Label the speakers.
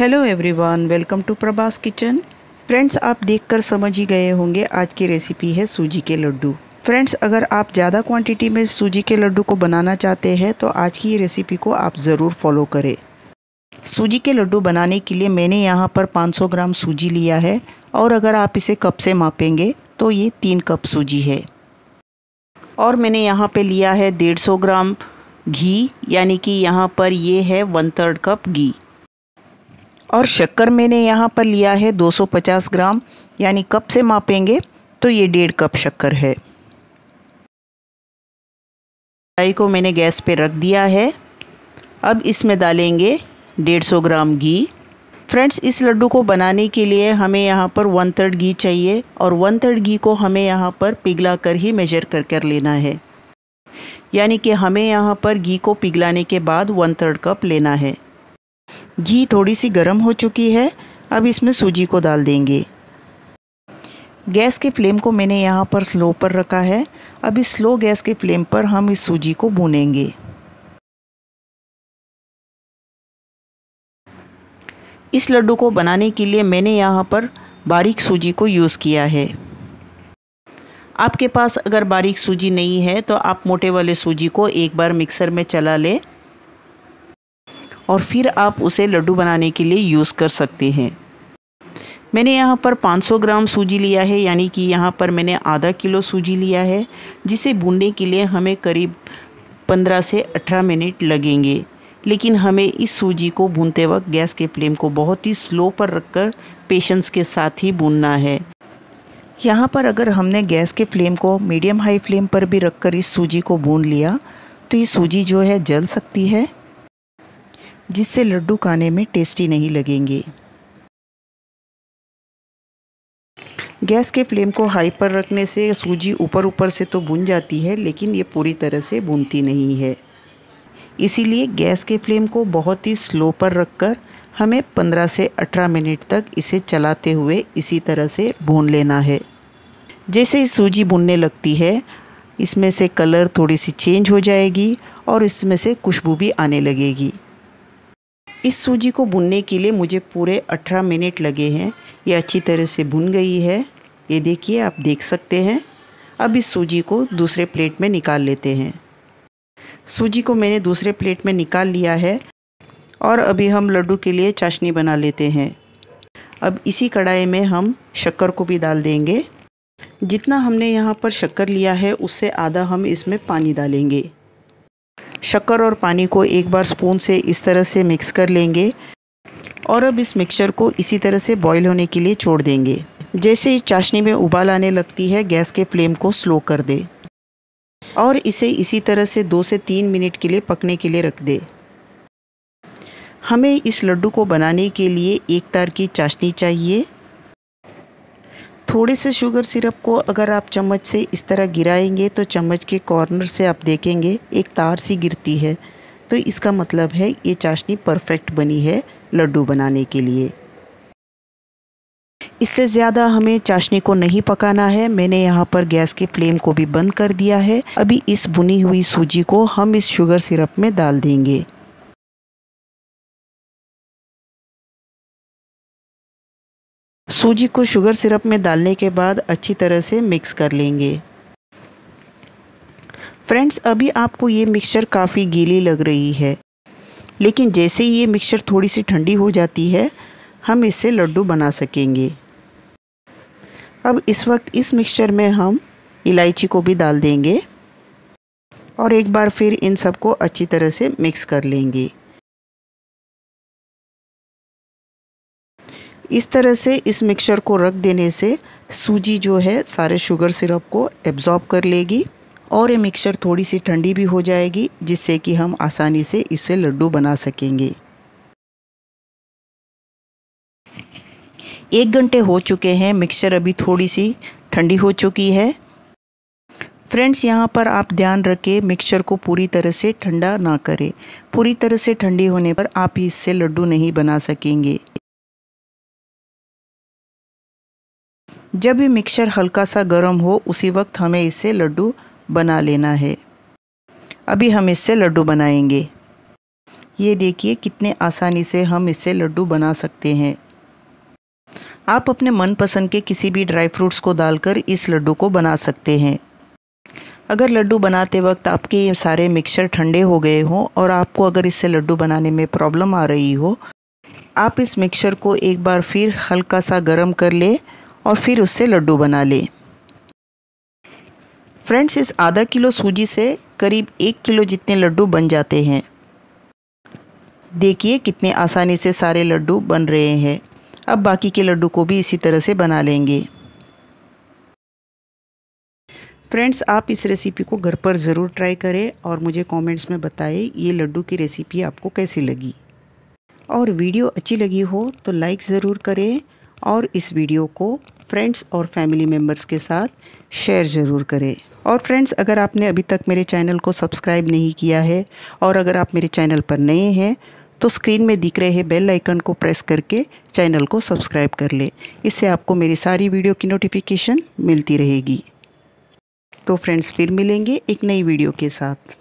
Speaker 1: Hello everyone welcome to Prabhas kitchen friends आप देखकर समझ ही गए होंगे आज की रेसिपी है सूजी के लड्डू। फ्रेंड्स अगर आप ज़्यादा क्वांटिटी में सूजी के लड्डू को बनाना चाहते हैं तो आज की ये रेसिपी को आप ज़रूर फॉलो करें। सूजी के लड्डू बनाने के लिए मैंने यहाँ पर 500 ग्राम सूजी लिया है और अगर आप इसे कप से मापेंगे तो ये तीन कप सूजी है। और मैंने यहाँ पे लिया है डेढ़ सौ ग्राम घी, यानी कि यहाँ पर ये है वन थर्ड कप घी। और शक्कर मैंने यहाँ पर लिया है 250 ग्राम, यानी कप से मापेंगे तो ये डेढ़ कप शक्कर है। कढ़ाई को मैंने गैस पे रख दिया है। अब इसमें डालेंगे 150 ग्राम घी। फ्रेंड्स, इस लड्डू को बनाने के लिए हमें यहाँ पर वन थर्ड घी चाहिए और वन थर्ड घी को हमें यहाँ पर पिघला कर ही मेजर कर कर लेना है। यानी कि हमें यहाँ पर घी को पिघलाने के बाद वन थर्ड कप लेना है। घी थोड़ी सी गर्म हो चुकी है। अब इसमें सूजी को डाल देंगे। गैस के फ्लेम को मैंने यहाँ पर स्लो पर रखा है। अब इस स्लो गैस के फ्लेम पर हम इस सूजी को भूनेंगे। इस लड्डू को बनाने के लिए मैंने यहाँ पर बारीक सूजी को यूज़ किया है। आपके पास अगर बारीक सूजी नहीं है तो आप मोटे वाले सूजी को एक बार मिक्सर में चला लें। और फिर आप उसे लड्डू बनाने के लिए यूज़ कर सकते हैं। मैंने यहाँ पर 500 ग्राम सूजी लिया है, यानी कि यहाँ पर मैंने आधा किलो सूजी लिया है, जिसे भूनने के लिए हमें करीब 15 से 18 मिनट लगेंगे। लेकिन हमें इस सूजी को भूनते वक्त गैस के फ्लेम को बहुत ही स्लो पर रखकर पेशेंस के साथ ही भूनना है। यहाँ पर अगर हमने गैस के फ्लेम को मीडियम हाई फ्लेम पर भी रखकर इस सूजी को भून लिया तो ये सूजी जो है जल सकती है। जिससे लड्डू खाने में टेस्टी नहीं लगेंगे। गैस के फ्लेम को हाई पर रखने से सूजी ऊपर ऊपर से तो भुन जाती है, लेकिन ये पूरी तरह से भुनती नहीं है। इसीलिए गैस के फ्लेम को बहुत ही स्लो पर रखकर हमें 15 से 18 मिनट तक इसे चलाते हुए इसी तरह से भून लेना है। जैसे सूजी भुनने लगती है, इसमें से कलर थोड़ी सी चेंज हो जाएगी और इसमें से खुशबू भी आने लगेगी। इस सूजी को बुनने के लिए मुझे पूरे 18 मिनट लगे हैं। ये अच्छी तरह से भुन गई है। ये देखिए, आप देख सकते हैं। अब इस सूजी को दूसरे प्लेट में निकाल लेते हैं। सूजी को मैंने दूसरे प्लेट में निकाल लिया है और अभी हम लड्डू के लिए चाशनी बना लेते हैं। अब इसी कढ़ाई में हम शक्कर को भी डाल देंगे। जितना हमने यहाँ पर शक्कर लिया है, उससे आधा हम इसमें पानी डालेंगे। शक्कर और पानी को एक बार स्पून से इस तरह से मिक्स कर लेंगे और अब इस मिक्सचर को इसी तरह से बॉईल होने के लिए छोड़ देंगे। जैसे चाशनी में उबाल आने लगती है, गैस के फ्लेम को स्लो कर दे और इसे इसी तरह से दो से तीन मिनट के लिए पकने के लिए रख दे। हमें इस लड्डू को बनाने के लिए एक तार की चाशनी चाहिए। थोड़े से शुगर सिरप को अगर आप चम्मच से इस तरह गिराएँगे तो चम्मच के कॉर्नर से आप देखेंगे एक तार सी गिरती है। तो इसका मतलब है ये चाशनी परफेक्ट बनी है लड्डू बनाने के लिए। इससे ज़्यादा हमें चाशनी को नहीं पकाना है। मैंने यहाँ पर गैस के फ्लेम को भी बंद कर दिया है। अभी इस बुनी हुई सूजी को हम इस शुगर सिरप में डाल देंगे। सूजी को शुगर सिरप में डालने के बाद अच्छी तरह से मिक्स कर लेंगे। फ्रेंड्स, अभी आपको ये मिक्सचर काफ़ी गीली लग रही है। लेकिन जैसे ही ये मिक्सचर थोड़ी सी ठंडी हो जाती है, हम इससे लड्डू बना सकेंगे। अब इस वक्त इस मिक्सचर में हम इलायची को भी डाल देंगे और एक बार फिर इन सबको अच्छी तरह से मिक्स कर लेंगे। इस तरह से इस मिक्सचर को रख देने से सूजी जो है सारे शुगर सिरप को एब्ज़ॉर्ब कर लेगी और ये मिक्सचर थोड़ी सी ठंडी भी हो जाएगी, जिससे कि हम आसानी से इसे लड्डू बना सकेंगे। एक घंटे हो चुके हैं मिक्सचर अभी थोड़ी सी ठंडी हो चुकी है। फ्रेंड्स यहाँ पर आप ध्यान रखें मिक्सचर को पूरी तरह से ठंडा ना करें। पूरी तरह से ठंडी होने पर आप इससे लड्डू नहीं बना सकेंगे। जब भी मिक्सर हल्का सा गर्म हो, उसी वक्त हमें इससे लड्डू बना लेना है। अभी हम इससे लड्डू बनाएँगे। ये देखिए कितने आसानी से हम इससे लड्डू बना सकते हैं। आप अपने मनपसंद के किसी भी ड्राई फ्रूट्स को डालकर इस लड्डू को बना सकते हैं। अगर लड्डू बनाते वक्त आपके ये सारे मिक्सचर ठंडे हो गए हों और आपको अगर इससे लड्डू बनाने में प्रॉब्लम आ रही हो, आप इस मिक्सचर को एक बार फिर हल्का सा गर्म कर ले। और फिर उससे लड्डू बना लें। फ्रेंड्स, इस आधा किलो सूजी से करीब एक किलो जितने लड्डू बन जाते हैं। देखिए कितने आसानी से सारे लड्डू बन रहे हैं। अब बाकी के लड्डू को भी इसी तरह से बना लेंगे। फ्रेंड्स, आप इस रेसिपी को घर पर ज़रूर ट्राई करें और मुझे कमेंट्स में बताएँ ये लड्डू की रेसिपी आपको कैसी लगी। और वीडियो अच्छी लगी हो तो लाइक ज़रूर करें और इस वीडियो को फ्रेंड्स और फैमिली मेंबर्स के साथ शेयर ज़रूर करें। और फ्रेंड्स अगर आपने अभी तक मेरे चैनल को सब्सक्राइब नहीं किया है और अगर आप मेरे चैनल पर नए हैं तो स्क्रीन में दिख रहे बेल आइकन को प्रेस करके चैनल को सब्सक्राइब कर ले। इससे आपको मेरी सारी वीडियो की नोटिफिकेशन मिलती रहेगी। तो फ्रेंड्स फिर मिलेंगे एक नई वीडियो के साथ।